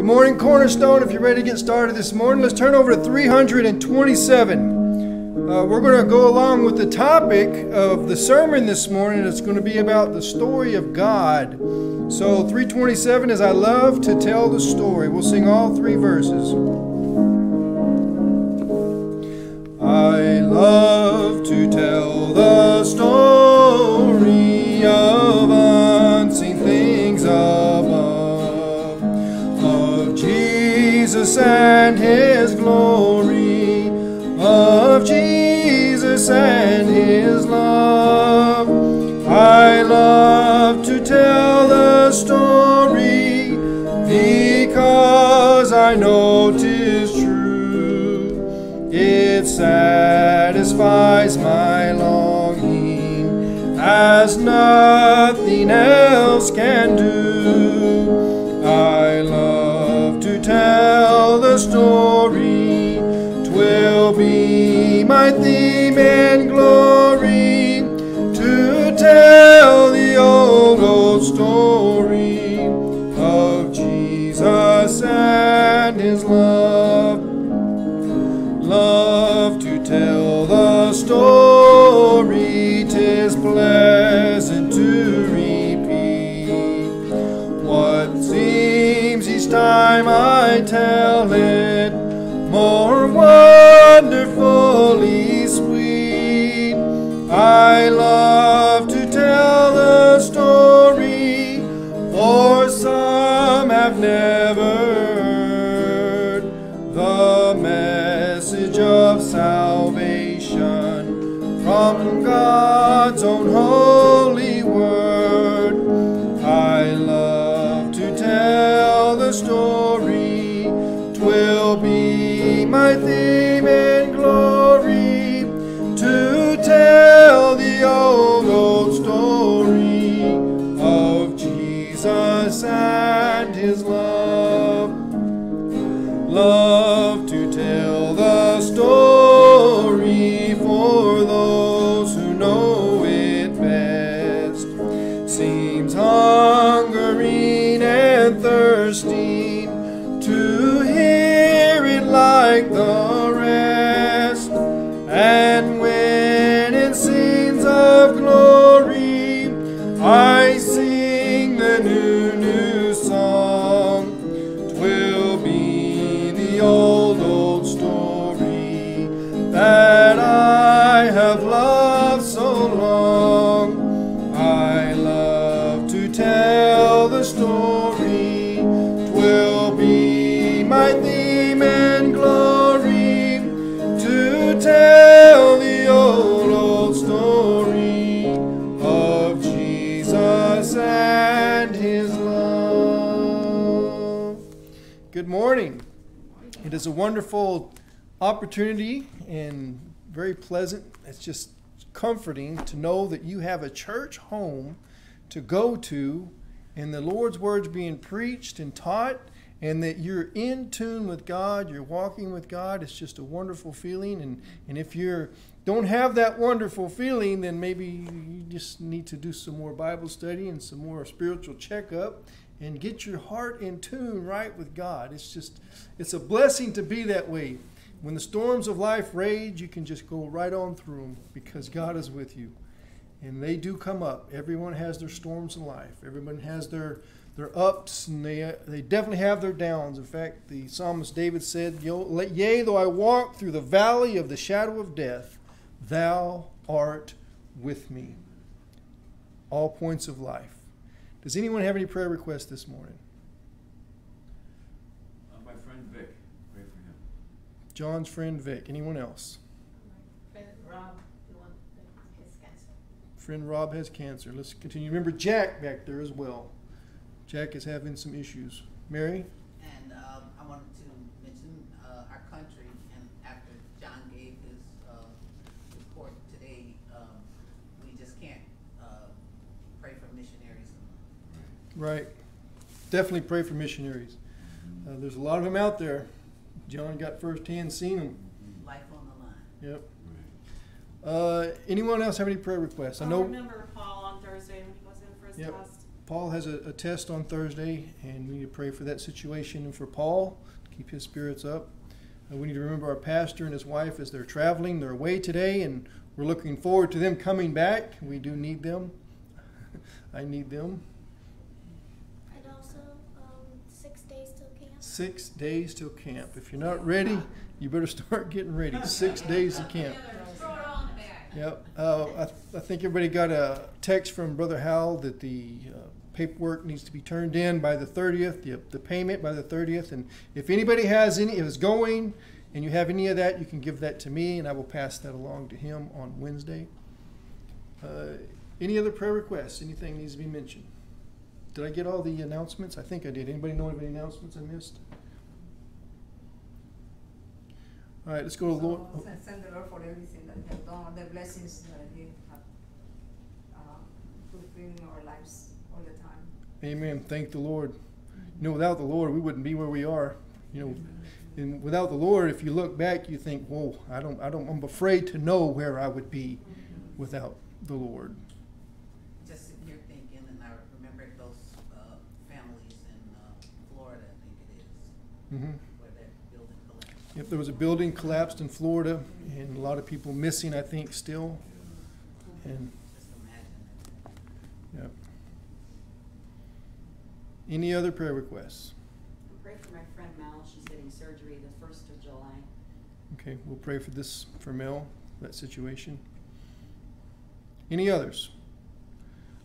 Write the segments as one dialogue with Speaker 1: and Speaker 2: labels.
Speaker 1: Good morning, Cornerstone. If you're ready to get started this morning, let's turn over to 327. Uh, we're going to go along with the topic of the sermon this morning. It's going to be about the story of God. So, 327 is I love to tell the story. We'll sing all three verses. I love to tell the story Jesus and his glory, of Jesus and his love. I love to tell the story because I know 'tis true. It satisfies my longing as nothing else can do. A wonderful opportunity and very pleasant. It's just comforting to know that you have a church home to go to and the Lord's words being preached and taught and that you're in tune with God, you're walking with God. It's just a wonderful feeling and and if you're don't have that wonderful feeling, then maybe you just need to do some more Bible study and some more spiritual checkup and get your heart in tune right with God. It's just, it's a blessing to be that way. When the storms of life rage, you can just go right on through them because God is with you. And they do come up. Everyone has their storms in life. Everyone has their their ups, and they they definitely have their downs. In fact, the psalmist David said, "Yo- "Yea, though I walk through the valley of the shadow of death, Thou art with me." All points of life. Does anyone have any prayer requests this morning?
Speaker 2: Uh, my friend Vic, pray for him.
Speaker 1: John's friend Vic. Anyone else?
Speaker 3: Friend Rob, the one that has cancer.
Speaker 1: Friend Rob has cancer. Let's continue. Remember Jack back there as well. Jack is having some issues. Mary?
Speaker 4: And um, I wanted to mention uh, our country, and after John gave his uh, report today, um, we just can't uh, pray for missionaries.
Speaker 1: Right. Definitely pray for missionaries. Uh, there's a lot of them out there. John got firsthand seen them.
Speaker 4: Life on the line.
Speaker 1: Yep. Uh, anyone else have any prayer requests? I
Speaker 5: I'll
Speaker 1: know
Speaker 5: remember Paul on Thursday when he goes in for his
Speaker 1: Yep.
Speaker 5: test.
Speaker 1: Paul has a, a test on Thursday, and we need to pray for that situation and for Paul, to keep his spirits up. Uh, we need to remember our pastor and his wife as they're traveling. They're away today, and we're looking forward to them coming back. We do need them. I need them.
Speaker 5: Six days till camp.
Speaker 1: If you're not ready, you better start getting ready. Six days to camp. Yep. Uh, I, th- I think everybody got a text from Brother Hal that the uh, paperwork needs to be turned in by the 30th, the, the payment by the 30th. And if anybody has any, if it's going and you have any of that, you can give that to me and I will pass that along to him on Wednesday. Uh, any other prayer requests? Anything needs to be mentioned? Did I get all the announcements? I think I did. Anybody know of any announcements I missed? All right, let's go to
Speaker 6: So,
Speaker 1: Lord.
Speaker 6: thank- Thank the Lord for everything that He has done, all the blessings that He have uh, fulfilled in our lives all the time.
Speaker 1: Amen. Thank the Lord. You know, without the Lord, we wouldn't be where we are. You know, and without the Lord, if you look back, you think, "Whoa, I don't, I don't, I'm afraid to know where I would be without the Lord."
Speaker 4: Just sitting here thinking, and I remember those, uh, families in, uh, Florida, I think it is,
Speaker 1: hmm
Speaker 4: where that building
Speaker 1: Yep, there was a building collapsed in Florida, and a lot of people missing. I think still. And
Speaker 4: Just imagine it.
Speaker 1: yep. Any other prayer requests?
Speaker 7: Pray for my friend Mal, she's getting surgery the first of July.
Speaker 1: Okay, we'll pray for this for Mel, that situation. Any others?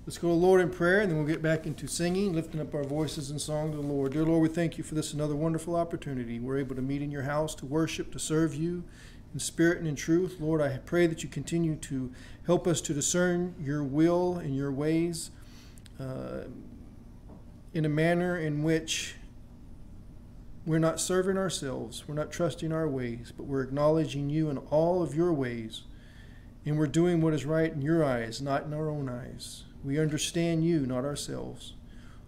Speaker 1: Let's go to the Lord in prayer, and then we'll get back into singing, lifting up our voices in song to the Lord. Dear Lord, we thank you for this another wonderful opportunity. We're able to meet in your house to worship, to serve you in spirit and in truth. Lord, I pray that you continue to help us to discern your will and your ways uh, in a manner in which we're not serving ourselves, we're not trusting our ways, but we're acknowledging you in all of your ways. And we're doing what is right in your eyes, not in our own eyes. We understand you, not ourselves.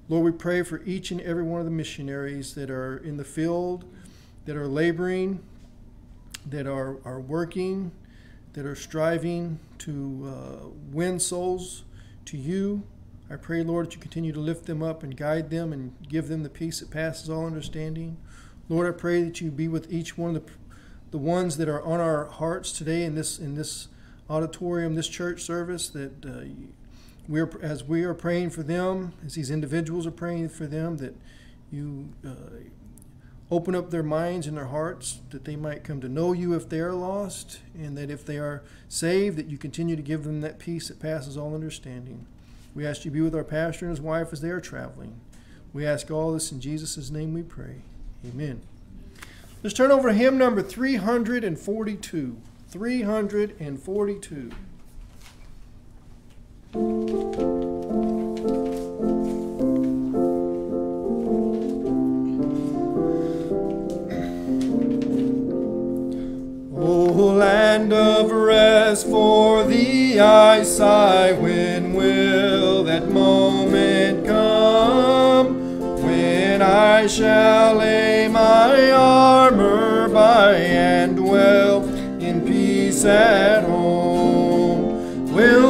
Speaker 1: Lord, we pray for each and every one of the missionaries that are in the field, that are laboring, that are, are working, that are striving to uh, win souls to you. I pray, Lord, that you continue to lift them up and guide them and give them the peace that passes all understanding. Lord, I pray that you be with each one of the, the ones that are on our hearts today in this in this auditorium, this church service. That uh, we're as we are praying for them, as these individuals are praying for them, that you uh, open up their minds and their hearts, that they might come to know you if they are lost, and that if they are saved, that you continue to give them that peace that passes all understanding. We ask you to be with our pastor and his wife as they are traveling. We ask all this in Jesus' name we pray. Amen. Let's turn over to hymn number 342. 342. O land of rest, for thee I sigh. When will that moment come? When I shall lay my armor by and dwell in peace at home. We'll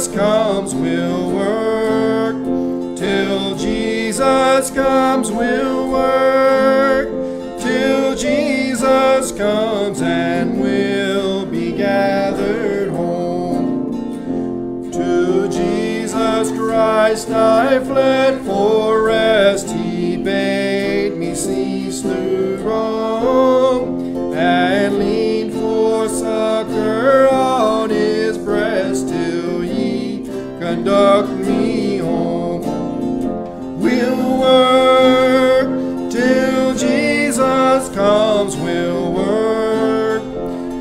Speaker 1: Jesus comes. We'll work till Jesus comes. We'll work till Jesus comes and we'll be gathered home. To Jesus Christ I fled for rest. He bade me cease to roam and lean conduct me home. We'll work till Jesus comes. We'll work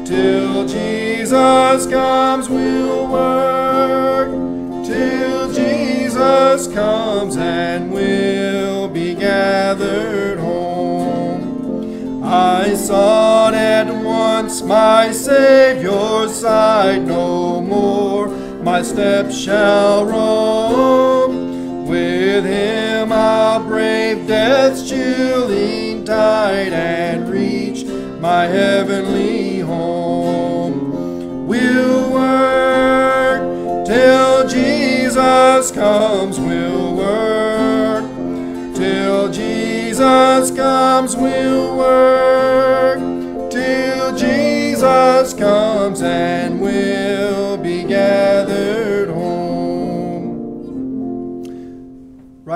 Speaker 1: till Jesus comes. We'll work till Jesus comes and we'll be gathered home. I sought at once my Savior's side no more. My steps shall roam. With him I'll brave death's chilling tide and reach my heavenly home. We'll work till Jesus comes, we'll work. Till Jesus comes, we'll work.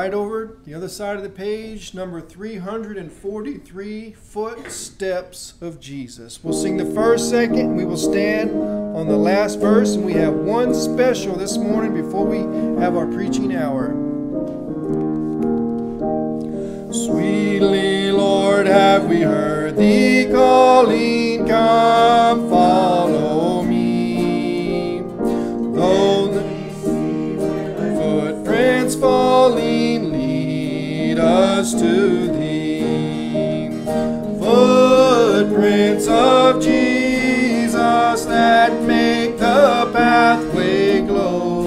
Speaker 1: Right over the other side of the page, number 343 Footsteps of Jesus. We'll sing the first, second, we will stand on the last verse. And we have one special this morning before we have our preaching hour. Sweetly, Lord, have we heard thee calling, Come, follow me. Though footprints falling us to thee. Footprints of Jesus that make the pathway glow.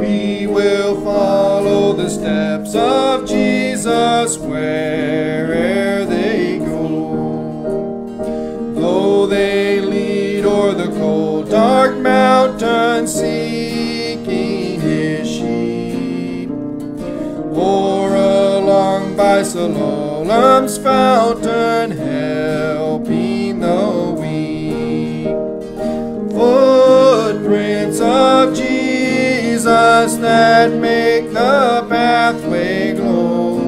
Speaker 1: We will follow the steps of Jesus where'er by Siloam's fountain helping the weak. Footprints of Jesus that make the pathway glow.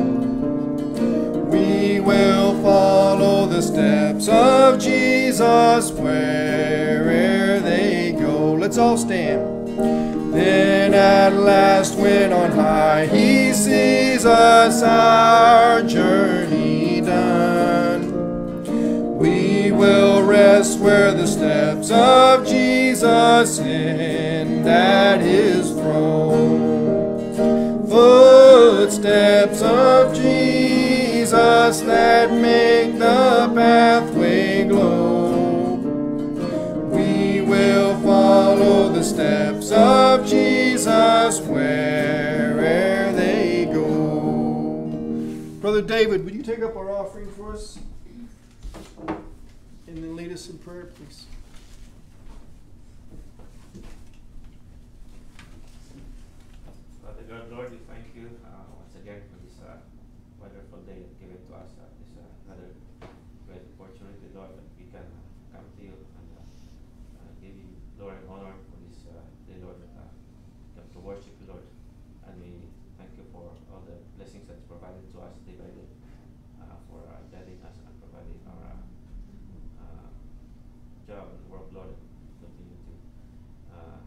Speaker 1: We will follow the steps of Jesus wherever they go. Let's all stand. Then at last, when on high he sees us, our journey done, we will rest where the steps of Jesus end at his throne. Footsteps of Jesus that make the pathway glow. We will follow the steps of Jesus Brother David, would you take up our offering for us? And then lead us in prayer, please.
Speaker 8: Father God, Lord, we thank you uh, once again for this uh, wonderful day given to us. Uh, this uh, another great opportunity, Lord, that we can uh, come to you and uh, uh, give you glory and honor for this uh, day, Lord. Uh, come to worship you, Lord, and we thank you for the blessings that's provided to us day by day, uh, for uh, guiding us and providing our uh, uh, job and work, Lord. Continue to uh,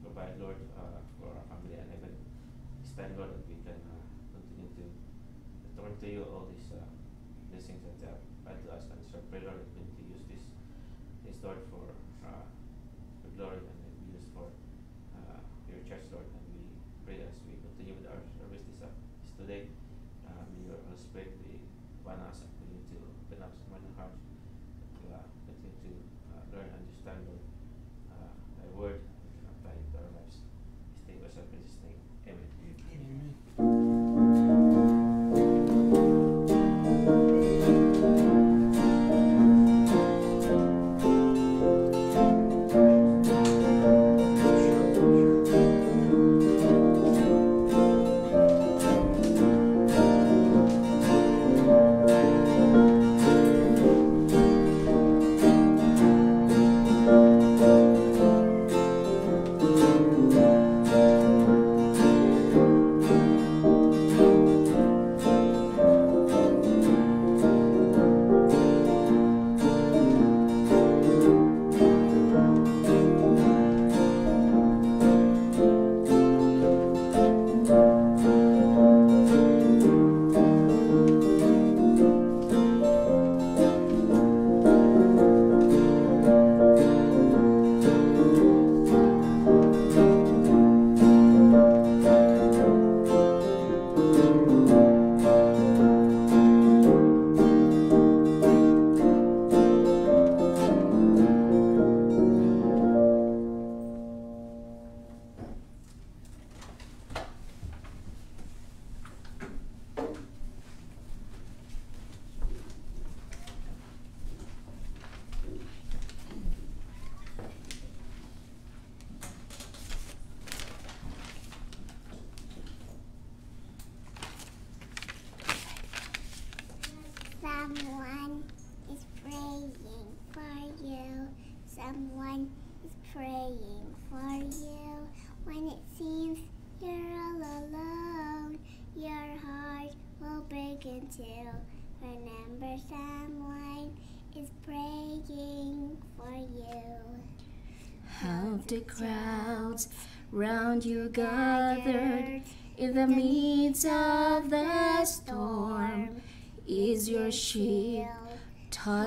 Speaker 8: provide, Lord, uh, for our family and even this Lord, that we can continue to return to you all these blessings that you have provided to us. And so pray, Lord, that we to use this, this Lord, for, uh, glory and we use for uh, your church, Lord. And we pray as we continue with our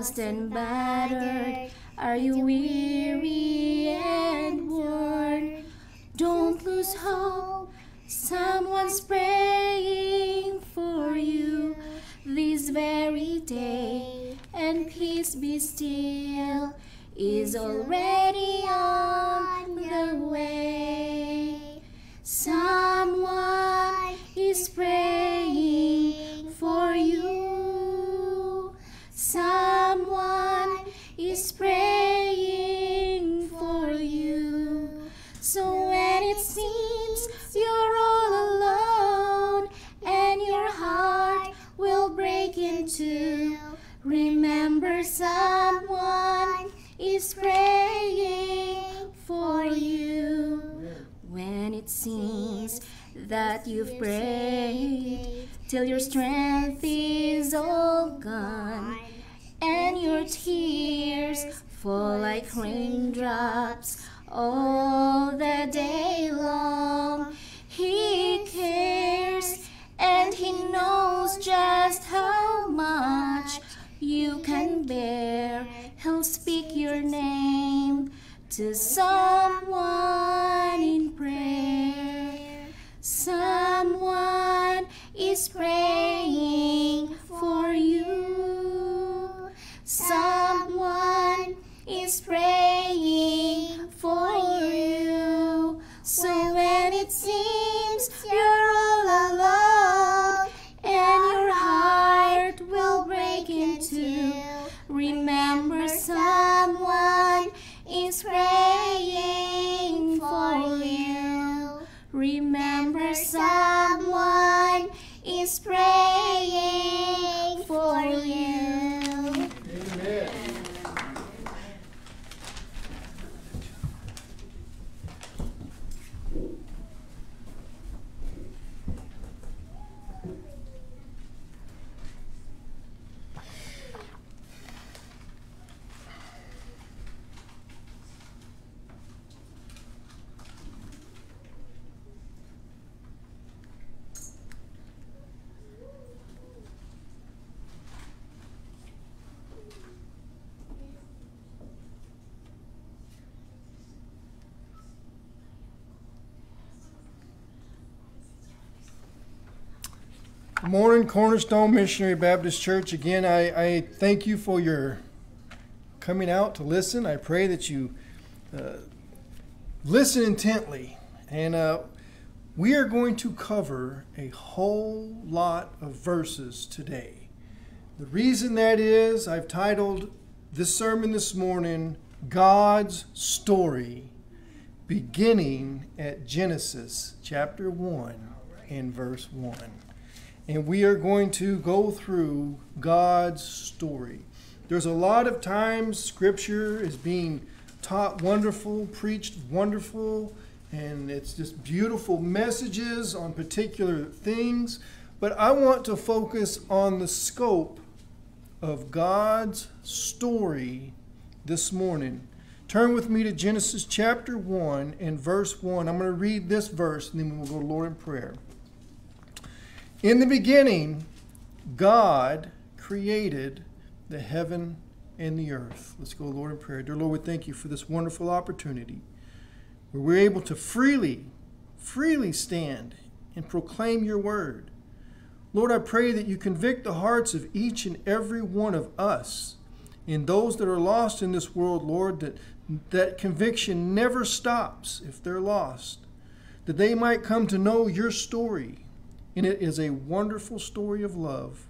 Speaker 5: tossed and battered. Are you weary and worn? Don't lose hope. Someone's praying for you this very day. And peace be still is already on the way. Someone is praying someone is praying for you. When it seems that you've prayed till your strength is all gone and your tears fall like raindrops all the day long. He cares and he knows just how much you can bear. He'll speak your name to someone in prayer. Someone is praying for you. Someone is praying
Speaker 1: morning, Cornerstone Missionary Baptist Church. Again, I, I thank you for your coming out to listen. I pray that you uh, listen intently. And uh, we are going to cover a whole lot of verses today. The reason that is, I've titled this sermon this morning, God's Story, beginning at Genesis chapter 1 and verse 1 and we are going to go through God's story. There's a lot of times Scripture is being taught wonderful, preached wonderful, and it's just beautiful messages on particular things. But I want to focus on the scope of God's story this morning. Turn with me to Genesis chapter 1 and verse 1. I'm going to read this verse and then we'll go to Lord in prayer. In the beginning, God created the heaven and the earth. Let's go, Lord, in prayer. Dear Lord, we thank you for this wonderful opportunity where we're able to freely, freely stand and proclaim your word. Lord, I pray that you convict the hearts of each and every one of us and those that are lost in this world, Lord, that that conviction never stops if they're lost, that they might come to know your story and it is a wonderful story of love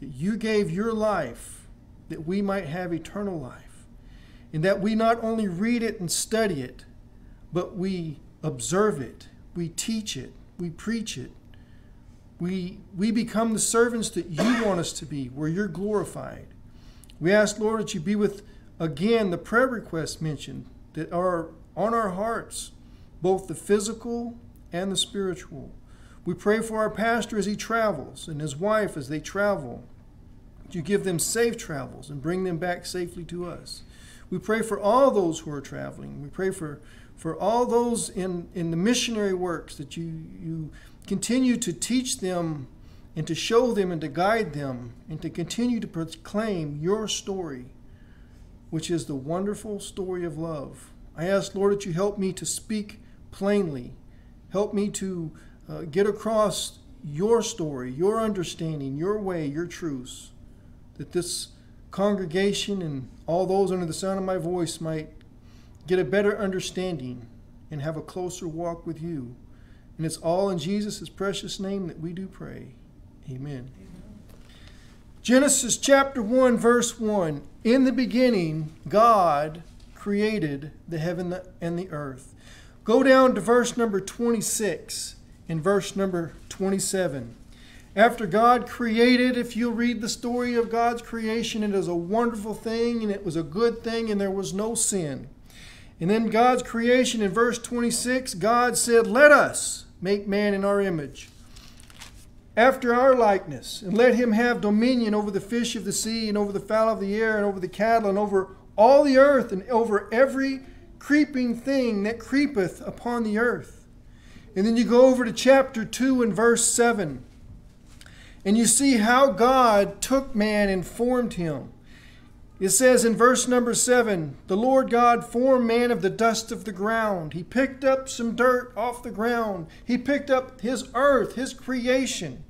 Speaker 1: that you gave your life that we might have eternal life. And that we not only read it and study it, but we observe it, we teach it, we preach it. We, we become the servants that you want us to be, where you're glorified. We ask, Lord, that you be with, again, the prayer requests mentioned that are on our hearts, both the physical and the spiritual. We pray for our pastor as he travels and his wife as they travel. You give them safe travels and bring them back safely to us. We pray for all those who are traveling. We pray for, for all those in, in the missionary works that you, you continue to teach them and to show them and to guide them and to continue to proclaim your story, which is the wonderful story of love. I ask, Lord, that you help me to speak plainly. Help me to uh, get across your story, your understanding, your way, your truths, that this congregation and all those under the sound of my voice might get a better understanding and have a closer walk with you. And it's all in Jesus' precious name that we do pray. Amen. Genesis chapter 1, verse 1. In the beginning, God created the heaven and the earth. Go down to verse number 26 and verse number 27. After God created, if you read the story of God's creation, it is a wonderful thing and it was a good thing and there was no sin. And then God's creation in verse 26, God said, Let us make man in our image, after our likeness, and let him have dominion over the fish of the sea, and over the fowl of the air, and over the cattle, and over all the earth, and over every creeping thing that creepeth upon the earth. And then you go over to chapter 2 and verse 7, and you see how God took man and formed him. It says in verse number seven the Lord God formed man of the dust of the ground. He picked up some dirt off the ground. He picked up his earth, his creation,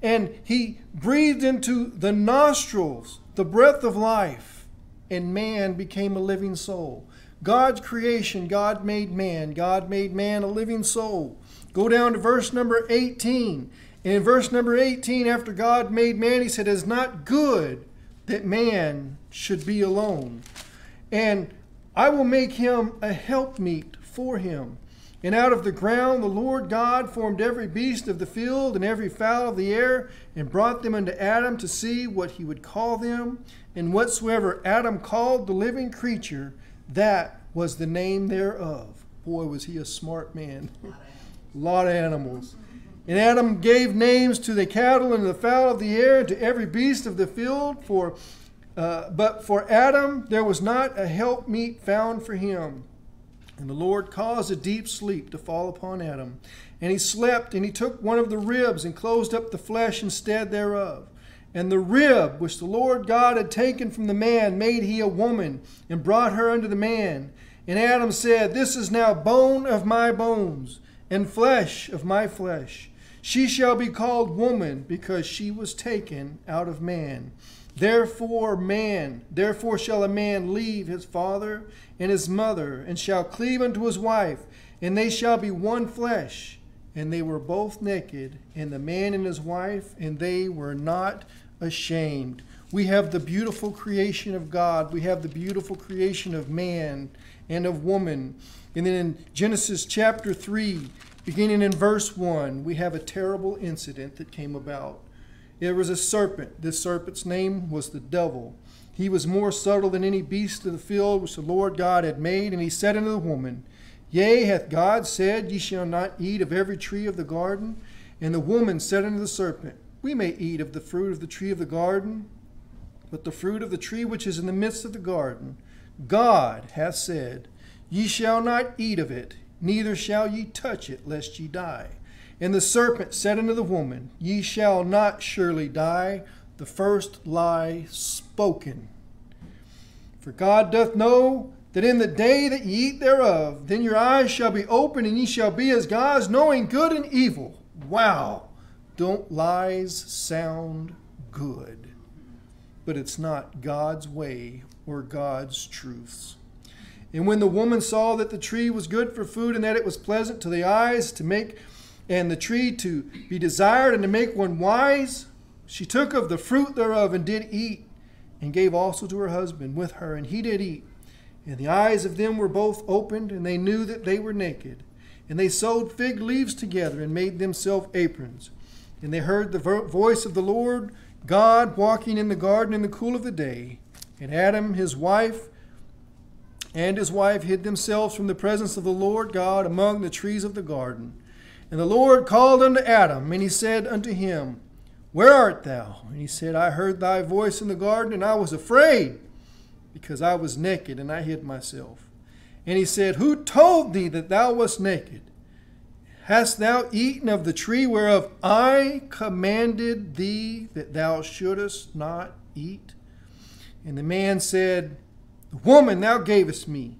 Speaker 1: and he breathed into the nostrils the breath of life, and man became a living soul. God's creation, God made man. God made man a living soul. Go down to verse number 18. And in verse number 18, after God made man, he said, It is not good that man should be alone. And I will make him a helpmeet for him. And out of the ground the Lord God formed every beast of the field and every fowl of the air, and brought them unto Adam to see what he would call them. And whatsoever Adam called the living creature, that was the name thereof. Boy, was he a smart man. a lot of animals. And Adam gave names to the cattle and the fowl of the air and to every beast of the field. For, uh, but for Adam there was not a helpmeet found for him. And the Lord caused a deep sleep to fall upon Adam. And he slept, and he took one of the ribs and closed up the flesh instead thereof. And the rib which the Lord God had taken from the man made he a woman, and brought her unto the man. And Adam said, This is now bone of my bones, and flesh of my flesh. She shall be called woman, because she was taken out of man. Therefore, man, therefore shall a man leave his father and his mother, and shall cleave unto his wife, and they shall be one flesh. And they were both naked, and the man and his wife, and they were not ashamed. We have the beautiful creation of God. We have the beautiful creation of man and of woman. And then in Genesis chapter 3, beginning in verse 1, we have a terrible incident that came about. There was a serpent. This serpent's name was the devil. He was more subtle than any beast of the field which the Lord God had made. And he said unto the woman, Yea, hath God said, Ye shall not eat of every tree of the garden? And the woman said unto the serpent, We may eat of the fruit of the tree of the garden, but the fruit of the tree which is in the midst of the garden, God hath said, Ye shall not eat of it, neither shall ye touch it, lest ye die. And the serpent said unto the woman, Ye shall not surely die. The first lie spoken. For God doth know that in the day that ye eat thereof, then your eyes shall be opened, and ye shall be as gods, knowing good and evil. Wow! Don't lies sound good? But it's not God's way or God's truths. And when the woman saw that the tree was good for food, and that it was pleasant to the eyes to make, and the tree to be desired, and to make one wise, she took of the fruit thereof and did eat, and gave also to her husband with her, and he did eat. And the eyes of them were both opened, and they knew that they were naked. And they sewed fig leaves together, and made themselves aprons. And they heard the voice of the Lord God walking in the garden in the cool of the day. And Adam, his wife, and his wife hid themselves from the presence of the Lord God among the trees of the garden. And the Lord called unto Adam, and he said unto him, Where art thou? And he said, I heard thy voice in the garden, and I was afraid, because I was naked, and I hid myself. And he said, Who told thee that thou wast naked? Hast thou eaten of the tree whereof I commanded thee that thou shouldest not eat? And the man said, The woman thou gavest me,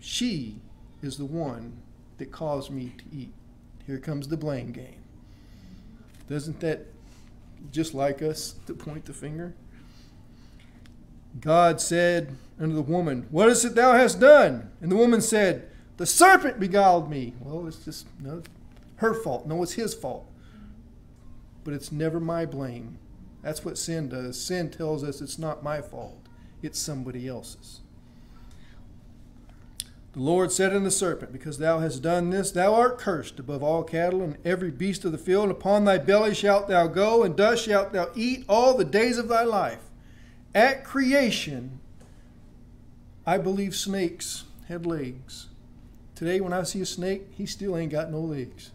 Speaker 1: she is the one that caused me to eat. Here comes the blame game. Doesn't that just like us to point the finger? God said unto the woman, What is it thou hast done? And the woman said, The serpent beguiled me. Well, it's just no, her fault. No, it's his fault. But it's never my blame. That's what sin does. Sin tells us it's not my fault, it's somebody else's. The Lord said unto the serpent, Because thou hast done this, thou art cursed above all cattle and every beast of the field, upon thy belly shalt thou go, and dust shalt thou eat all the days of thy life. At creation, I believe snakes had legs. Today, when I see a snake, he still ain't got no legs.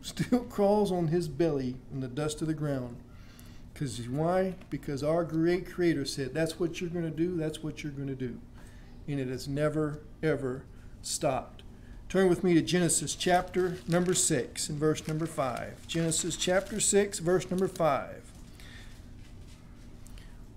Speaker 1: Still crawls on his belly in the dust of the ground. Because why? Because our great Creator said, That's what you're going to do, that's what you're going to do. And it has never, ever stopped. Turn with me to Genesis chapter number 6 and verse number 5. Genesis chapter 6, verse number 5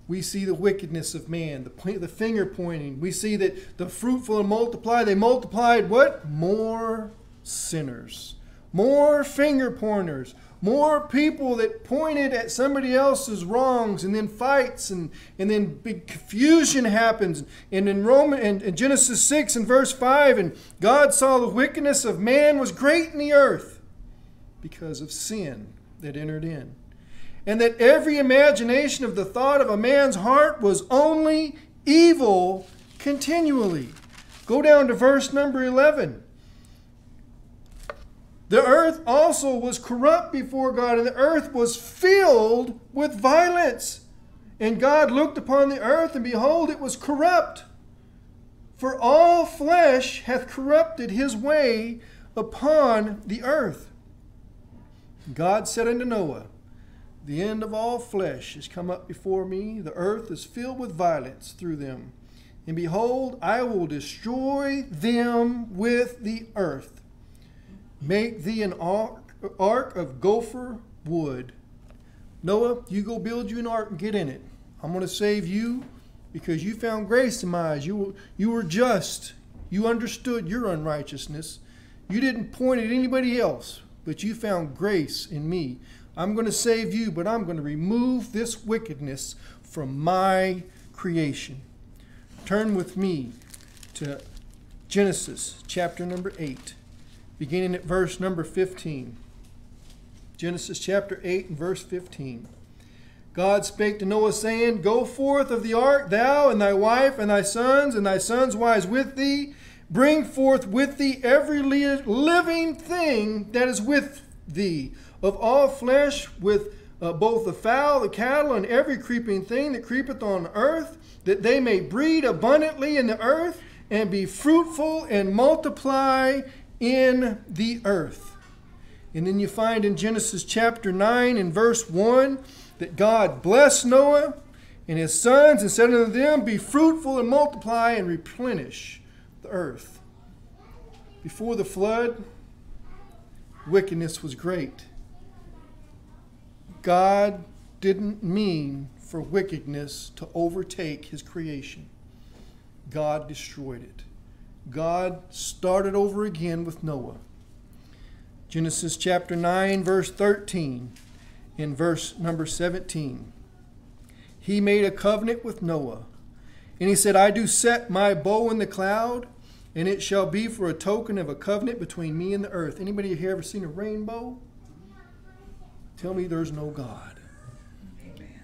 Speaker 1: we see the wickedness of man, the, the finger pointing. We see that the fruitful and multiply, they multiplied what? More sinners, more finger pointers, more people that pointed at somebody else's wrongs and then fights and, and then big confusion happens. And in Roman and in Genesis 6 and verse 5, and God saw the wickedness of man was great in the earth because of sin that entered in and that every imagination of the thought of a man's heart was only evil continually. Go down to verse number 11. The earth also was corrupt before God, and the earth was filled with violence. And God looked upon the earth, and behold, it was corrupt. For all flesh hath corrupted his way upon the earth. God said unto Noah, the end of all flesh is come up before me. The earth is filled with violence through them. And behold, I will destroy them with the earth. Make thee an ark, ark of gopher wood. Noah, you go build you an ark and get in it. I'm going to save you because you found grace in my eyes. You were, you were just. You understood your unrighteousness. You didn't point at anybody else, but you found grace in me. I'm going to save you, but I'm going to remove this wickedness from my creation. Turn with me to Genesis chapter number 8, beginning at verse number 15. Genesis chapter 8 and verse 15. God spake to Noah, saying, Go forth of the ark, thou and thy wife and thy sons and thy sons' wives with thee. Bring forth with thee every living thing that is with thee of all flesh, with uh, both the fowl, the cattle, and every creeping thing that creepeth on the earth, that they may breed abundantly in the earth, and be fruitful and multiply in the earth. And then you find in Genesis chapter 9 and verse 1 that God blessed Noah and his sons and said unto them, Be fruitful and multiply and replenish the earth. Before the flood, wickedness was great. God didn't mean for wickedness to overtake his creation. God destroyed it. God started over again with Noah. Genesis chapter 9, verse 13, in verse number 17. He made a covenant with Noah. And he said, I do set my bow in the cloud, and it shall be for a token of a covenant between me and the earth. Anybody here ever seen a rainbow? Tell me there's no God.
Speaker 4: Amen.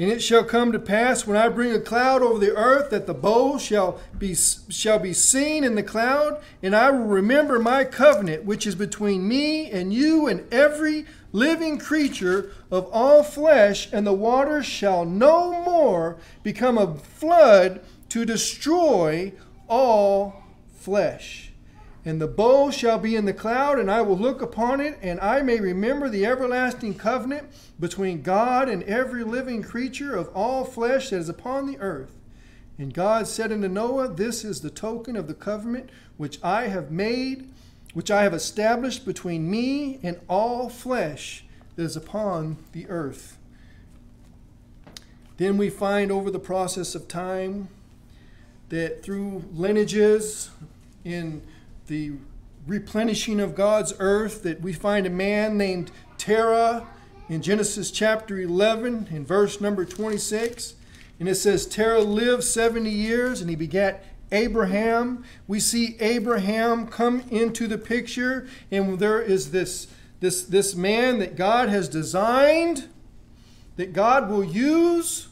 Speaker 1: And it shall come to pass when I bring a cloud over the earth that the bow shall be, shall be seen in the cloud, and I will remember my covenant which is between me and you and every living creature of all flesh, and the waters shall no more become a flood to destroy all flesh. And the bow shall be in the cloud, and I will look upon it, and I may remember the everlasting covenant between God and every living creature of all flesh that is upon the earth. And God said unto Noah, This is the token of the covenant which I have made, which I have established between me and all flesh that is upon the earth. Then we find over the process of time that through lineages in the replenishing of God's earth that we find a man named Terah in Genesis chapter 11 in verse number 26 and it says Terah lived 70 years and he begat Abraham. We see Abraham come into the picture and there is this this this man that God has designed that God will use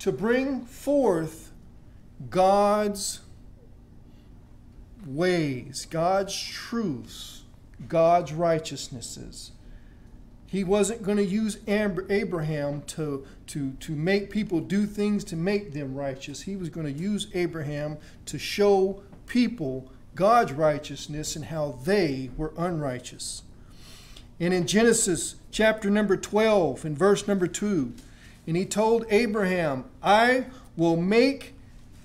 Speaker 1: to bring forth God's ways, God's truths, God's righteousnesses. He wasn't going to use Abraham to, to, to make people do things to make them righteous. He was going to use Abraham to show people God's righteousness and how they were unrighteous. And in Genesis chapter number 12, in verse number 2, and he told Abraham, I will make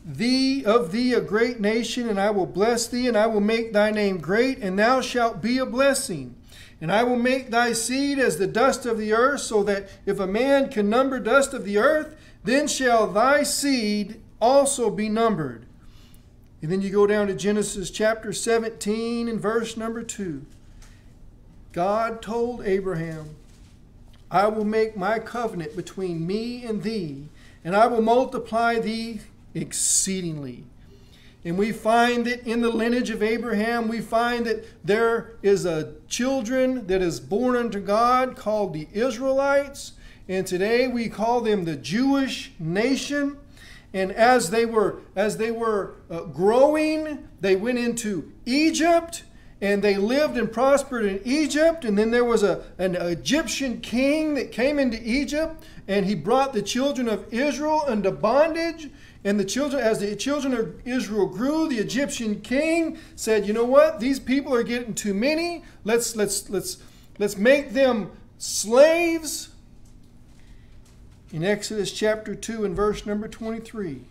Speaker 1: thee of thee a great nation, and I will bless thee, and I will make thy name great, and thou shalt be a blessing. And I will make thy seed as the dust of the earth, so that if a man can number dust of the earth, then shall thy seed also be numbered. And then you go down to Genesis chapter 17 and verse number 2. God told Abraham, I will make my covenant between me and thee, and I will multiply thee exceedingly. And we find that in the lineage of Abraham, we find that there is a children that is born unto God called the Israelites. And today we call them the Jewish nation. And as they were as they were uh, growing, they went into Egypt and they lived and prospered in Egypt. And then there was a, an Egyptian king that came into Egypt and he brought the children of Israel into bondage. And the children, as the children of Israel grew, the Egyptian king said, "You know what? These people are getting too many. Let's let's let's let's make them slaves." In Exodus chapter 2 and verse number 23,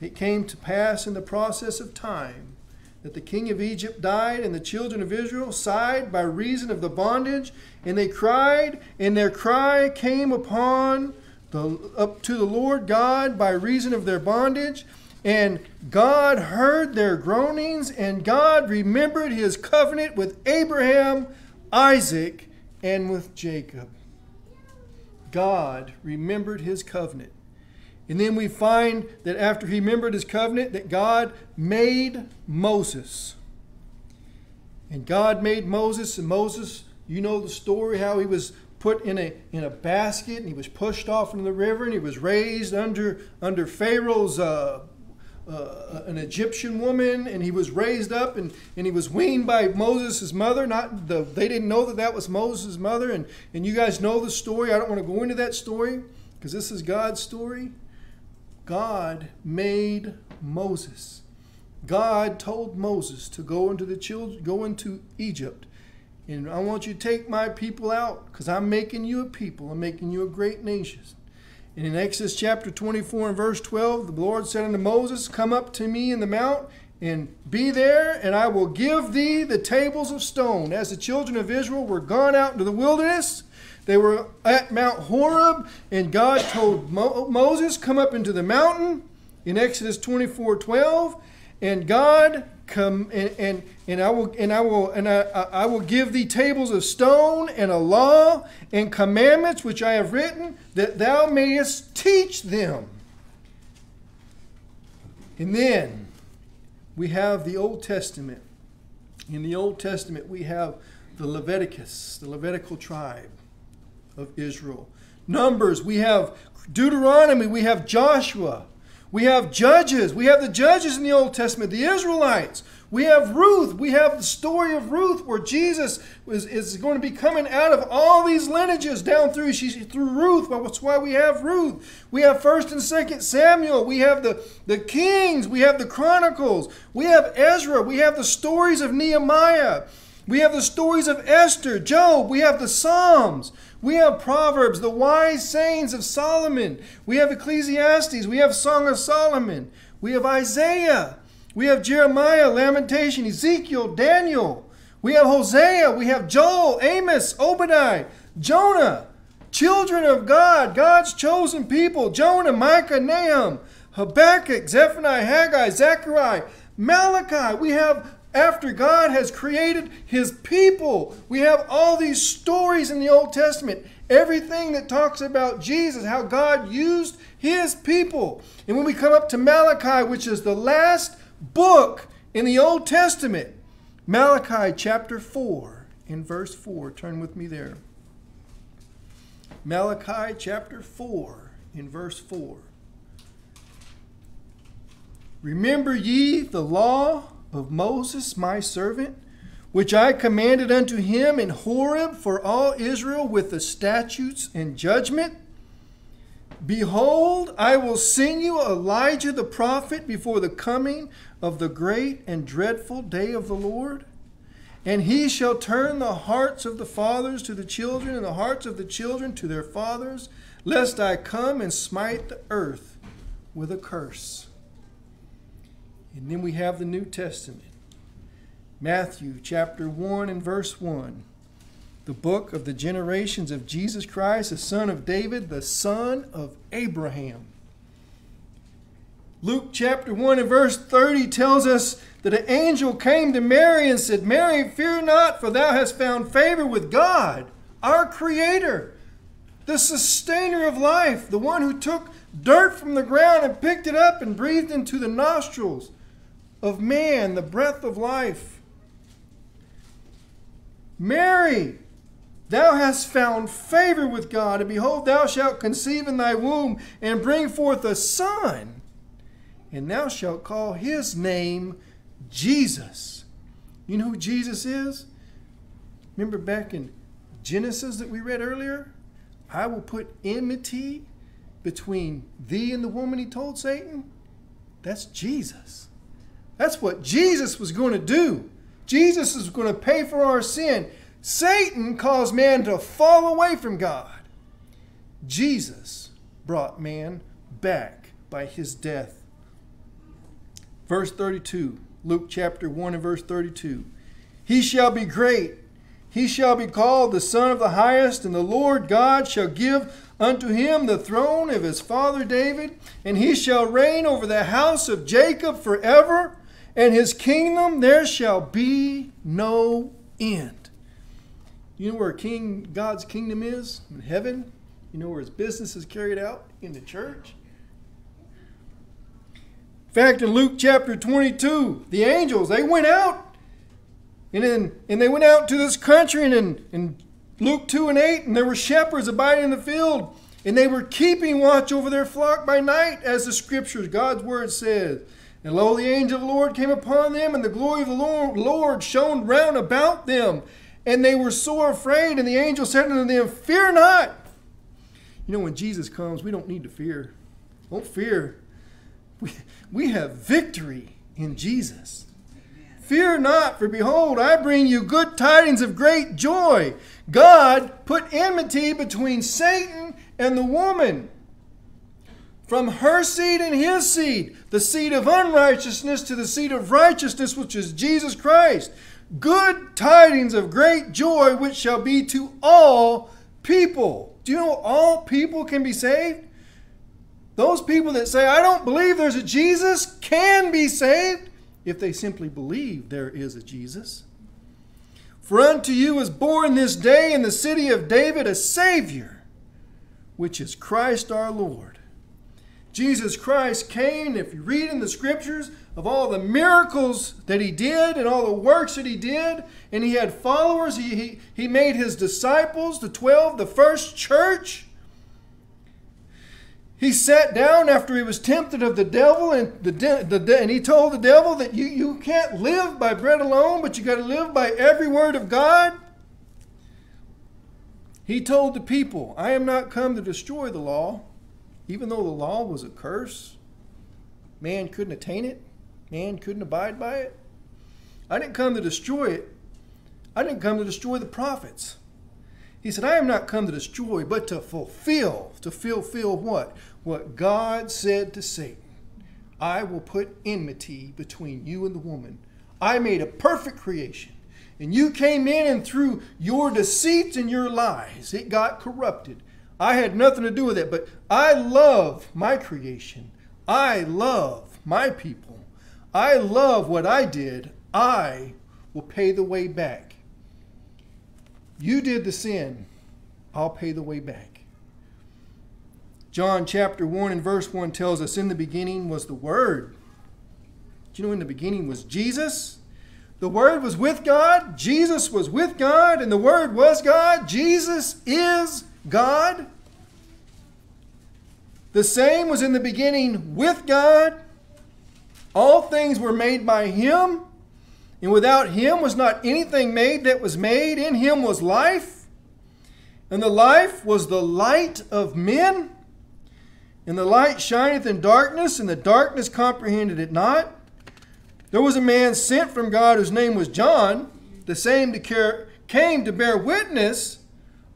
Speaker 1: it came to pass in the process of time that the king of Egypt died, and the children of Israel sighed by reason of the bondage, and they cried, and their cry came upon the, up to the Lord God by reason of their bondage. And God heard their groanings, and God remembered his covenant with Abraham, Isaac, and with Jacob. God remembered his covenant. And then we find that after he remembered his covenant, that God made Moses. And God made Moses, and Moses, you know the story how he was put in a, in a basket and he was pushed off into the river and he was raised under, under Pharaoh's, uh, uh, an Egyptian woman and he was raised up and, and he was weaned by Moses' mother. Not the, they didn't know that that was Moses' mother. And, and you guys know the story. I don't want to go into that story because this is God's story. God made Moses. God told Moses to go into the children, go into Egypt and I want you to take my people out because I'm making you a people. I'm making you a great nation. And in Exodus chapter 24 and verse 12, the Lord said unto Moses, Come up to me in the mount and be there, and I will give thee the tables of stone. As the children of Israel were gone out into the wilderness, they were at Mount Horeb, and God told Mo- Moses, Come up into the mountain in Exodus 24 12. And God come and, and, and I will and I will and I, I will give thee tables of stone and a law and commandments which I have written that thou mayest teach them. And then we have the Old Testament. In the Old Testament we have the Leviticus, the Levitical tribe of Israel. Numbers, we have Deuteronomy, we have Joshua. We have judges. We have the judges in the Old Testament, the Israelites. We have Ruth. We have the story of Ruth where Jesus is, is going to be coming out of all these lineages down through she's through Ruth. Well, that's why we have Ruth. We have first and second Samuel. We have the, the Kings. We have the Chronicles. We have Ezra. We have the stories of Nehemiah. We have the stories of Esther, Job. We have the Psalms. We have Proverbs, the wise sayings of Solomon. We have Ecclesiastes. We have Song of Solomon. We have Isaiah. We have Jeremiah, Lamentation, Ezekiel, Daniel. We have Hosea. We have Joel, Amos, Obadiah, Jonah. Children of God, God's chosen people. Jonah, Micah, Nahum, Habakkuk, Zephaniah, Haggai, Zechariah, Malachi. We have after God has created his people. We have all these stories in the Old Testament. Everything that talks about Jesus, how God used his people. And when we come up to Malachi, which is the last book in the Old Testament, Malachi chapter 4, in verse 4, turn with me there. Malachi chapter 4, in verse 4. Remember ye the law of Moses, my servant, which I commanded unto him in Horeb for all Israel with the statutes and judgment? Behold, I will send you Elijah the prophet before the coming of the great and dreadful day of the Lord. And he shall turn the hearts of the fathers to the children, and the hearts of the children to their fathers, lest I come and smite the earth with a curse. And then we have the New Testament. Matthew chapter 1 and verse 1. The book of the generations of Jesus Christ, the son of David, the son of Abraham. Luke chapter 1 and verse 30 tells us that an angel came to Mary and said, Mary, fear not, for thou hast found favor with God, our Creator, the sustainer of life, the one who took dirt from the ground and picked it up and breathed into the nostrils of man the breath of life. Mary, thou hast found favor with God, and behold, thou shalt conceive in thy womb and bring forth a son, and thou shalt call his name Jesus. You know who Jesus is? Remember back in Genesis that we read earlier? I will put enmity between thee and the woman he told Satan. That's Jesus. That's what Jesus was going to do. Jesus is going to pay for our sin. Satan caused man to fall away from God. Jesus brought man back by his death. Verse 32, Luke chapter 1 and verse 32. He shall be great. He shall be called the Son of the Highest, and the Lord God shall give unto him the throne of his father David, and he shall reign over the house of Jacob forever and his kingdom there shall be no end. You know where King God's kingdom is? In heaven. You know where his business is carried out? In the church. In fact, in Luke chapter 22, the angels, they went out and, in, and they went out to this country and in, in Luke 2 and 8, and there were shepherds abiding in the field, and they were keeping watch over their flock by night, as the scriptures, God's word says. And lo, the angel of the Lord came upon them, and the glory of the Lord shone round about them. And they were sore afraid, and the angel said unto them, Fear not. You know, when Jesus comes, we don't need to fear. Don't fear. We, we have victory in Jesus. Fear not, for behold, I bring you good tidings of great joy. God put enmity between Satan and the woman from her seed and his seed, the seed of unrighteousness to the seed of righteousness, which is Jesus Christ. Good tidings of great joy, which shall be to all people. Do you know all people can be saved? Those people that say, I don't believe there's a Jesus, can be saved if they simply believe there is a Jesus. For unto you is born this day in the city of David a Savior, which is Christ our Lord. Jesus Christ came, if you read in the scriptures of all the miracles that he did and all the works that he did, and he had followers, he, he, he made his disciples, the 12, the first church. He sat down after he was tempted of the devil, and, the, the, and he told the devil that you, you can't live by bread alone, but you got to live by every word of God. He told the people, I am not come to destroy the law, even though the law was a curse, man couldn't attain it, man couldn't abide by it. I didn't come to destroy it. I didn't come to destroy the prophets. He said, I am not come to destroy, but to fulfill. To fulfill what? What God said to Satan. I will put enmity between you and the woman. I made a perfect creation. And you came in and through your deceits and your lies, it got corrupted. I had nothing to do with it, but I love my creation. I love my people. I love what I did. I will pay the way back. You did the sin. I'll pay the way back. John chapter 1 and verse 1 tells us in the beginning was the Word. Do you know in the beginning was Jesus? The Word was with God, Jesus was with God, and the Word was God. Jesus is God. The same was in the beginning with God. All things were made by Him, and without Him was not anything made that was made. In Him was life, and the life was the light of men. And the light shineth in darkness, and the darkness comprehended it not. There was a man sent from God whose name was John, the same to care, came to bear witness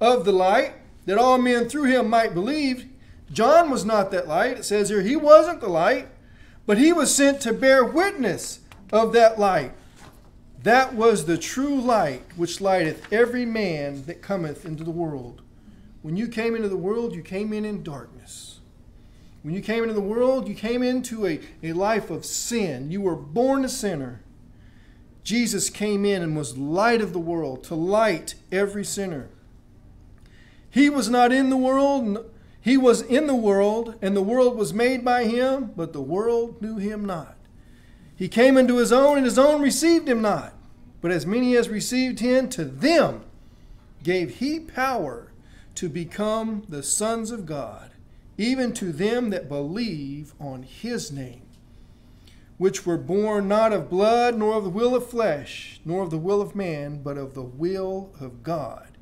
Speaker 1: of the light, that all men through him might believe. John was not that light. It says here he wasn't the light, but he was sent to bear witness of that light. That was the true light which lighteth every man that cometh into the world. When you came into the world, you came in in darkness. When you came into the world, you came into a, a life of sin. You were born a sinner. Jesus came in and was light of the world to light every sinner. He was not in the world, he was in the world, and the world was made by him, but the world knew him not. He came into his own, and his own received him not. But as many as received him, to them gave he power to become the sons of God even to them that believe on his name, which were born not of blood, nor of the will of flesh, nor of the will of man, but of the will of God.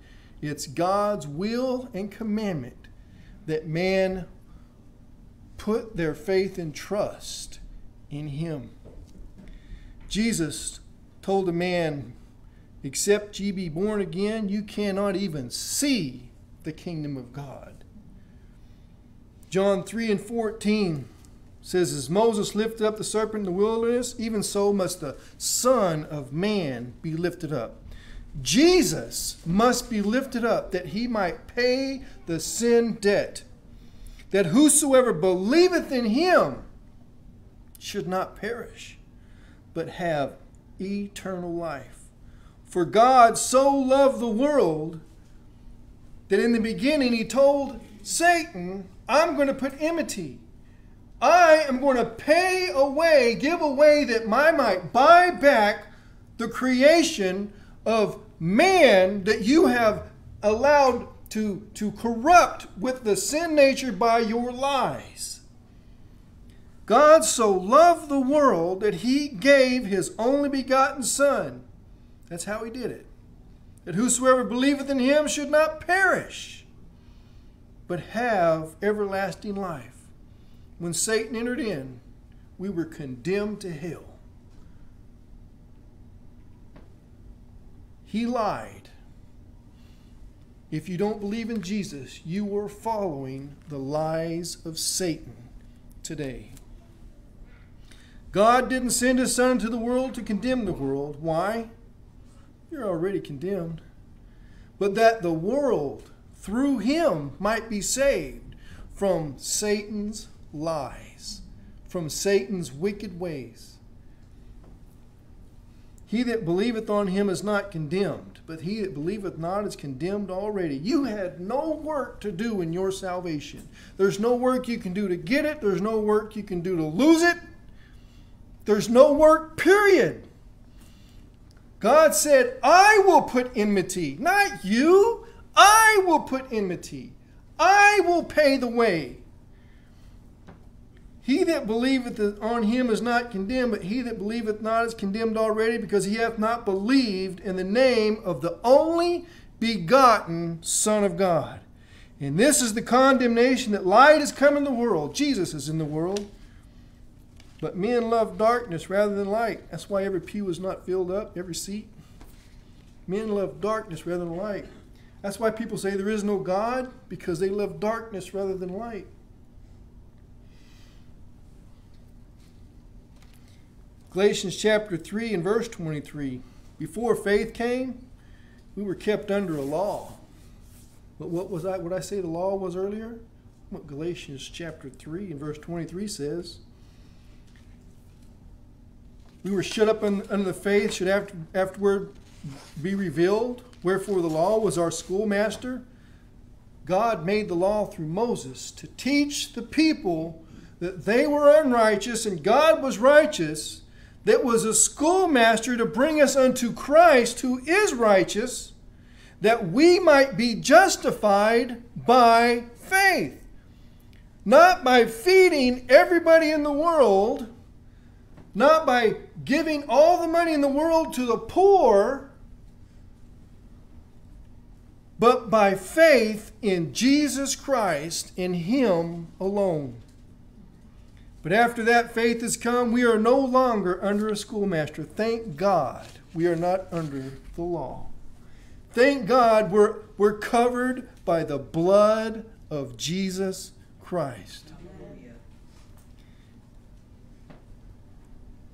Speaker 1: It's God's will and commandment that man put their faith and trust in him. Jesus told a man, Except ye be born again, you cannot even see the kingdom of God. John 3 and 14 says, As Moses lifted up the serpent in the wilderness, even so must the Son of Man be lifted up. Jesus must be lifted up that he might pay the sin debt, that whosoever believeth in him should not perish, but have eternal life. For God so loved the world that in the beginning he told Satan, I'm going to put enmity. I am going to pay away, give away that I might buy back the creation of man that you have allowed to, to corrupt with the sin nature by your lies. God so loved the world that he gave his only begotten Son. That's how he did it. That whosoever believeth in him should not perish but have everlasting life. When Satan entered in, we were condemned to hell. He lied. If you don't believe in Jesus, you are following the lies of Satan today. God didn't send his son to the world to condemn the world. Why? You're already condemned. But that the world through him might be saved from Satan's lies, from Satan's wicked ways. He that believeth on him is not condemned, but he that believeth not is condemned already. You had no work to do in your salvation. There's no work you can do to get it, there's no work you can do to lose it. There's no work, period. God said, I will put enmity, not you. I will put enmity. I will pay the way. He that believeth on him is not condemned, but he that believeth not is condemned already, because he hath not believed in the name of the only begotten Son of God. And this is the condemnation that light is come in the world. Jesus is in the world. But men love darkness rather than light. That's why every pew is not filled up, every seat. Men love darkness rather than light. That's why people say there is no God, because they love darkness rather than light. Galatians chapter 3 and verse 23. Before faith came, we were kept under a law. But what was I what I say the law was earlier? What Galatians chapter 3 and verse 23 says. We were shut up in, under the faith, should after, afterward be revealed. Wherefore the law was our schoolmaster. God made the law through Moses to teach the people that they were unrighteous and God was righteous, that was a schoolmaster to bring us unto Christ who is righteous, that we might be justified by faith. Not by feeding everybody in the world, not by giving all the money in the world to the poor, but by faith in Jesus Christ, in Him alone. But after that faith has come, we are no longer under a schoolmaster. Thank God we are not under the law. Thank God we're, we're covered by the blood of Jesus Christ.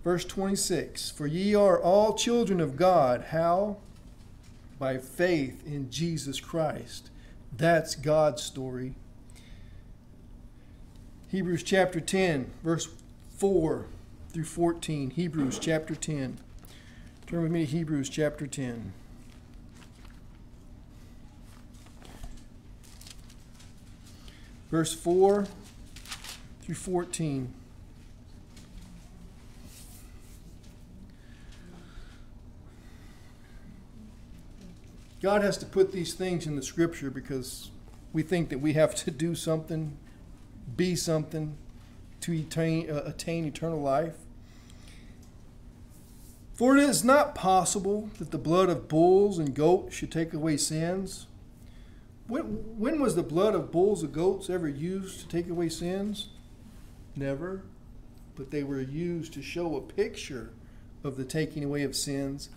Speaker 1: Verse 26 For ye are all children of God. How? By faith in Jesus Christ. That's God's story. Hebrews chapter 10, verse 4 through 14. Hebrews chapter 10. Turn with me to Hebrews chapter 10. Verse 4 through 14. God has to put these things in the scripture because we think that we have to do something, be something to attain, uh, attain eternal life. For it is not possible that the blood of bulls and goats should take away sins. When, when was the blood of bulls and goats ever used to take away sins? Never. But they were used to show a picture of the taking away of sins.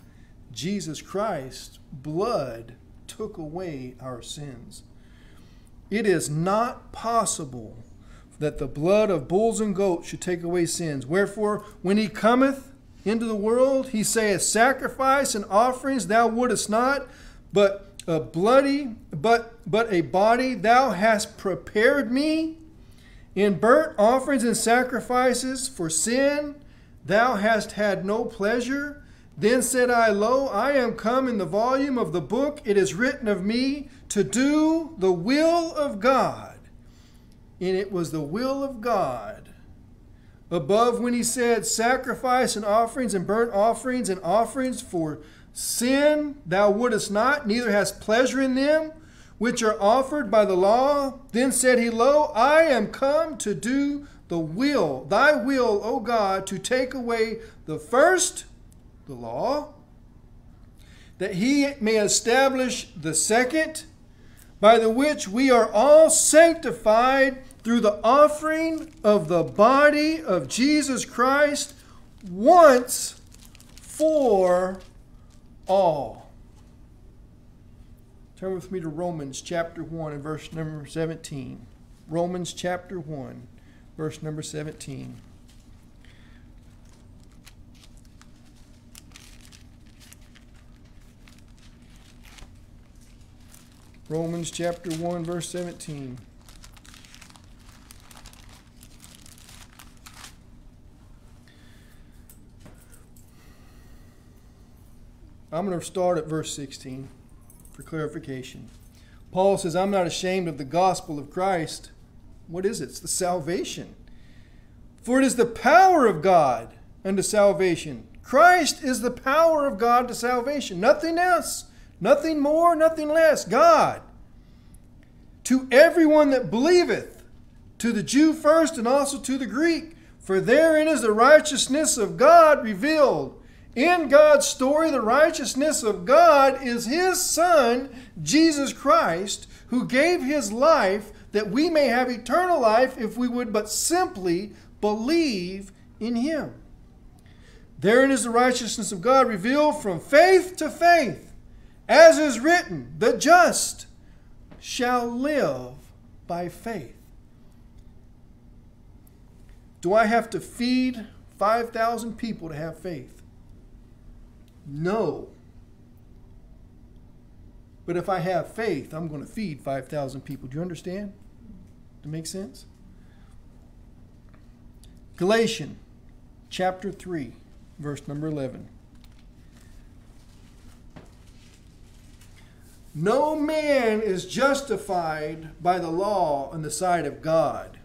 Speaker 1: Jesus Christ's blood took away our sins. It is not possible that the blood of bulls and goats should take away sins. Wherefore, when he cometh into the world, he saith, Sacrifice and offerings thou wouldest not, but a bloody, but but a body thou hast prepared me. In burnt offerings and sacrifices for sin thou hast had no pleasure. Then said I, Lo, I am come in the volume of the book. It is written of me to do the will of God. And it was the will of God. Above, when he said, Sacrifice and offerings and burnt offerings and offerings for sin thou wouldest not, neither hast pleasure in them, which are offered by the law. Then said he, Lo, I am come to do the will, thy will, O God, to take away the first the law, that he may establish the second, by the which we are all sanctified through the offering of the body of Jesus Christ once for all. Turn with me to Romans chapter 1 and verse number 17. Romans chapter 1, verse number 17. Romans chapter 1, verse 17. I'm going to start at verse 16 for clarification. Paul says, I'm not ashamed of the gospel of Christ. What is it? It's the salvation. For it is the power of God unto salvation. Christ is the power of God to salvation. Nothing else. Nothing more, nothing less. God. To everyone that believeth, to the Jew first and also to the Greek. For therein is the righteousness of God revealed. In God's story, the righteousness of God is His Son, Jesus Christ, who gave His life that we may have eternal life if we would but simply believe in Him. Therein is the righteousness of God revealed from faith to faith, as is written, the just shall live by faith. Do I have to feed 5,000 people to have faith? No. But if I have faith, I'm going to feed 5,000 people. Do you understand? Does it make sense? Galatians chapter 3, verse number 11. No man is justified by the law in the sight of God.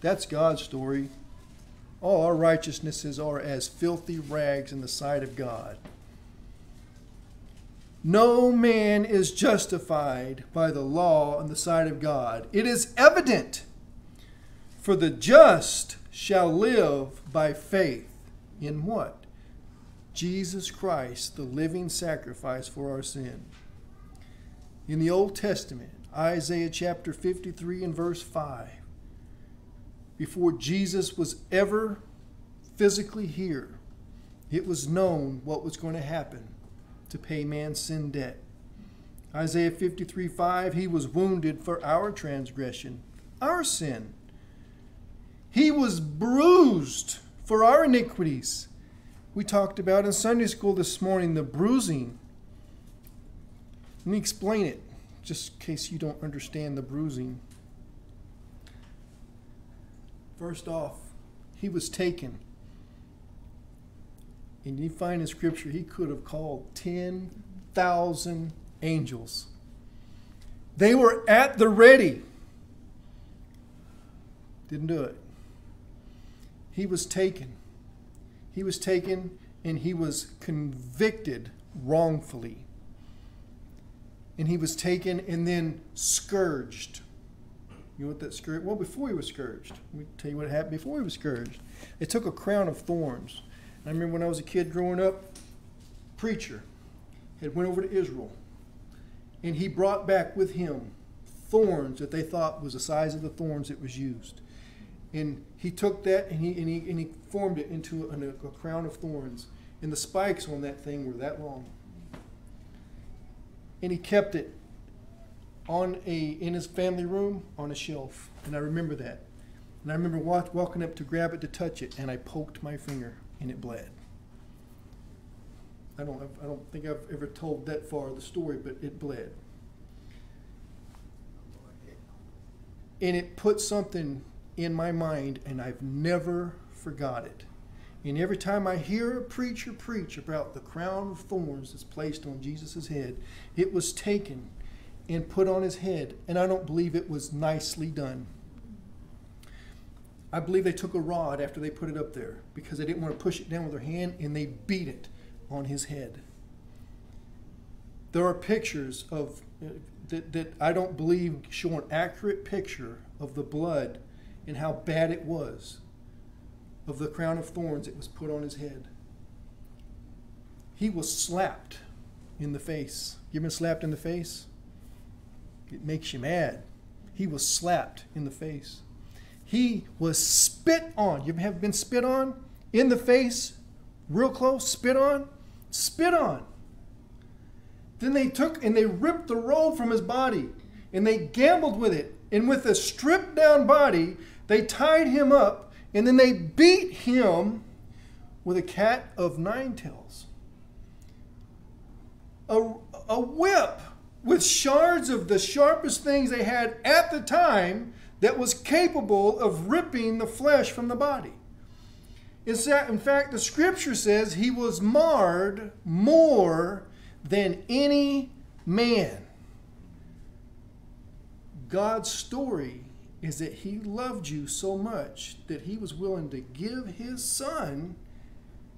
Speaker 1: That's God's story. All our righteousnesses are as filthy rags in the sight of God. No man is justified by the law on the side of God. It is evident, for the just shall live by faith. In what? Jesus Christ, the living sacrifice for our sin. In the Old Testament, Isaiah chapter 53 and verse 5, before Jesus was ever physically here, it was known what was going to happen to pay man's sin debt. Isaiah 53 5, he was wounded for our transgression, our sin. He was bruised for our iniquities. We talked about in Sunday school this morning the bruising. Let me explain it, just in case you don't understand the bruising. First off, he was taken. And you find in Scripture he could have called 10,000 angels. They were at the ready. Didn't do it. He was taken. He was taken and he was convicted wrongfully. And he was taken and then scourged. You know what that scourge? Well, before he was scourged, let me tell you what happened before he was scourged. They took a crown of thorns. I remember when I was a kid growing up, preacher had went over to Israel, and he brought back with him thorns that they thought was the size of the thorns that was used. And he took that and he, and he, and he formed it into a, a crown of thorns. And the spikes on that thing were that long. And he kept it on a in his family room on a shelf. And I remember that. And I remember walk, walking up to grab it to touch it, and I poked my finger and it bled. I don't, I don't think I've ever told that far of the story, but it bled. And it put something in my mind, and I've never forgot it. And every time I hear a preacher preach about the crown of thorns that's placed on Jesus' head, it was taken and put on his head, and I don't believe it was nicely done. I believe they took a rod after they put it up there because they didn't want to push it down with their hand and they beat it on his head. There are pictures of uh, that, that I don't believe show an accurate picture of the blood and how bad it was of the crown of thorns that was put on his head. He was slapped in the face. You been slapped in the face? It makes you mad. He was slapped in the face. He was spit on. You have been spit on in the face, real close, spit on, spit on. Then they took and they ripped the robe from his body and they gambled with it. And with a stripped down body, they tied him up and then they beat him with a cat of nine tails. A, a whip with shards of the sharpest things they had at the time that was capable of ripping the flesh from the body. In fact, the scripture says he was marred more than any man. God's story is that he loved you so much that he was willing to give his son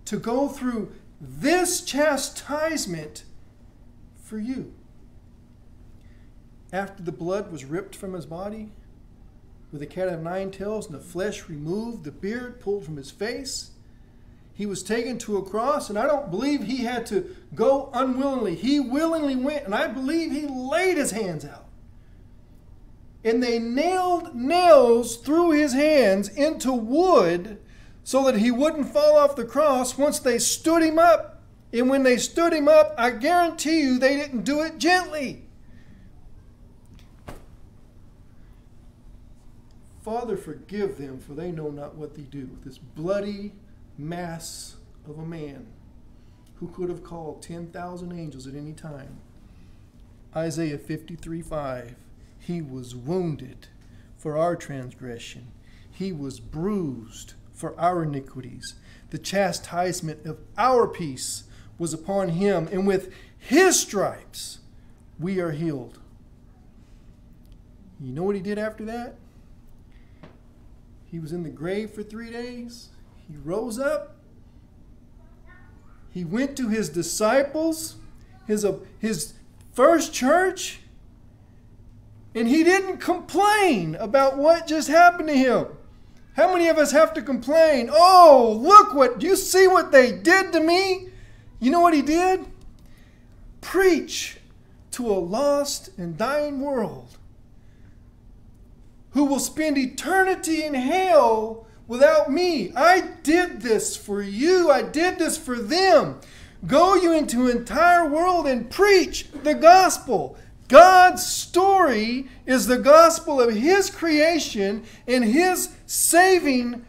Speaker 1: to go through this chastisement for you. After the blood was ripped from his body, with a cat of nine tails, and the flesh removed, the beard pulled from his face, he was taken to a cross, and I don't believe he had to go unwillingly. He willingly went, and I believe he laid his hands out. And they nailed nails through his hands into wood so that he wouldn't fall off the cross once they stood him up. And when they stood him up, I guarantee you they didn't do it gently. Father, forgive them, for they know not what they do. This bloody, mass of a man who could have called 10,000 angels at any time. Isaiah 53 5. He was wounded for our transgression, he was bruised for our iniquities. The chastisement of our peace was upon him, and with his stripes we are healed. You know what he did after that? He was in the grave for three days. He rose up. He went to his disciples, his, uh, his first church, and he didn't complain about what just happened to him. How many of us have to complain? Oh, look what, do you see what they did to me? You know what he did? Preach to a lost and dying world who will spend eternity in hell without me. I did this for you, I did this for them. Go you into entire world and preach the gospel. God's story is the gospel of his creation and his saving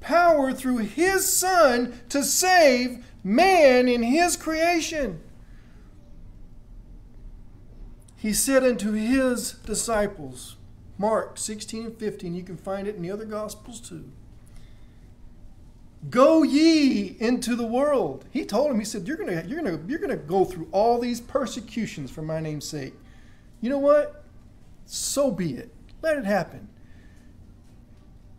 Speaker 1: power through his son to save man in his creation. He said unto his disciples, Mark 16 and 15, you can find it in the other gospels too. Go ye into the world. He told him, he said, You're gonna, you're gonna, you're gonna go through all these persecutions for my name's sake. You know what? So be it. Let it happen.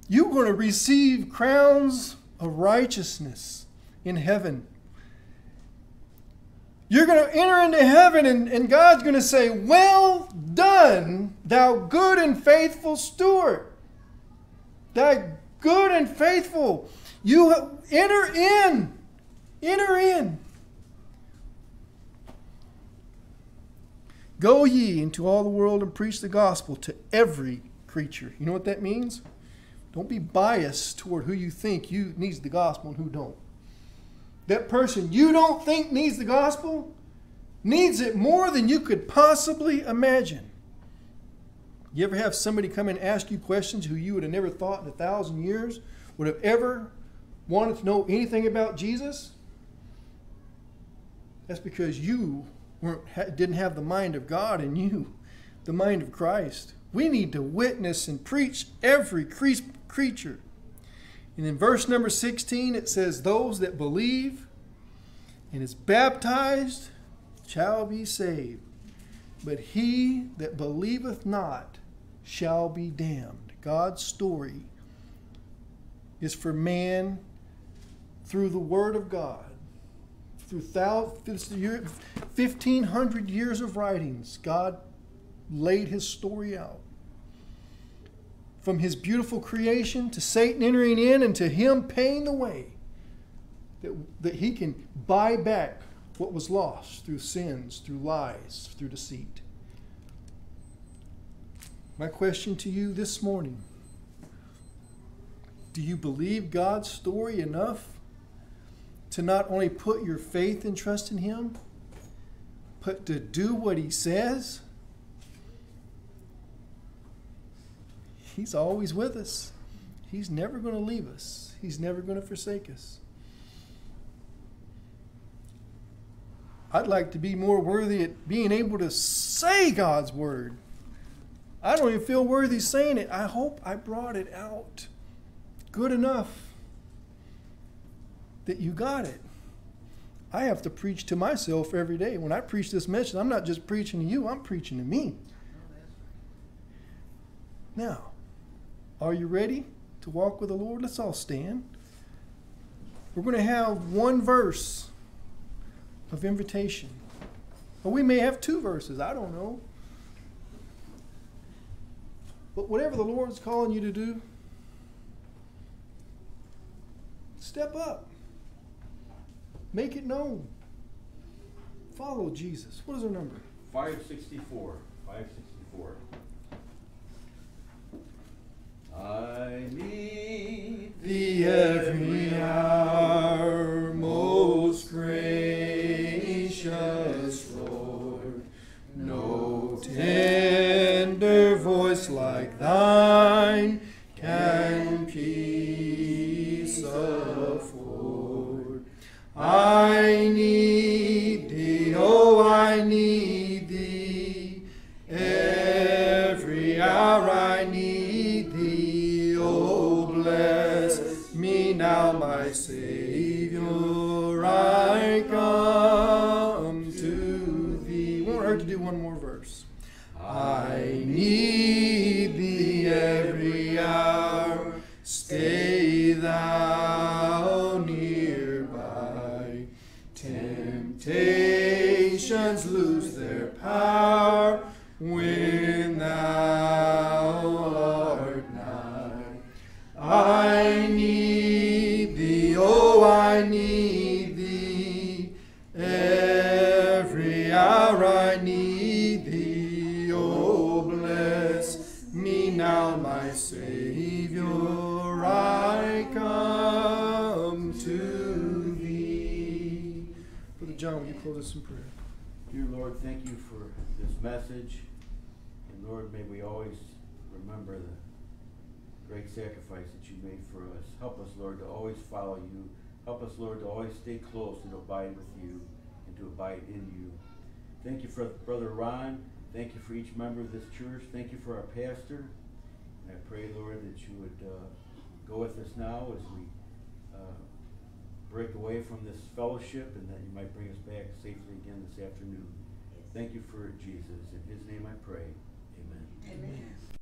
Speaker 1: You're to receive crowns of righteousness in heaven. You're going to enter into heaven, and, and God's going to say, Well done, thou good and faithful steward. Thou good and faithful. You enter in. Enter in. Go ye into all the world and preach the gospel to every creature. You know what that means? Don't be biased toward who you think you needs the gospel and who don't. That person you don't think needs the gospel needs it more than you could possibly imagine. You ever have somebody come and ask you questions who you would have never thought in a thousand years would have ever wanted to know anything about Jesus? That's because you weren't, didn't have the mind of God in you, the mind of Christ. We need to witness and preach every creature. And in verse number 16, it says, Those that believe and is baptized shall be saved, but he that believeth not shall be damned. God's story is for man through the Word of God through 1,500 years of writings, God laid his story out. From his beautiful creation to Satan entering in and to him paying the way that, that he can buy back what was lost through sins, through lies, through deceit. My question to you this morning do you believe God's story enough to not only put your faith and trust in Him, but to do what He says. He's always with us. He's never going to leave us, He's never going to forsake us. I'd like to be more worthy at being able to say God's word. I don't even feel worthy saying it. I hope I brought it out good enough that you got it. I have to preach to myself every day. When I preach this message, I'm not just preaching to you, I'm preaching to me. Now, are you ready to walk with the Lord? Let's all stand. We're going to have one verse of invitation. Or we may have two verses, I don't know. But whatever the Lord's calling you to do, step up. Make it known. Follow Jesus. What is our number?
Speaker 2: 564. 564. I need
Speaker 1: thee every hour, most gracious Lord. No tender voice like thine can peace afford. I need thee, oh, need. Now, my Savior.
Speaker 2: Thank you for this message. And Lord, may we always remember the great sacrifice that you made for us. Help us, Lord, to always follow you. Help us, Lord, to always stay close and abide with you and to abide in you. Thank you for Brother Ron. Thank you for each member of this church. Thank you for our pastor. And I pray, Lord, that you would uh, go with us now as we uh, break away from this fellowship and that you might bring us back safely again this afternoon. Thank you for Jesus. In his name I pray. Amen.
Speaker 4: Amen.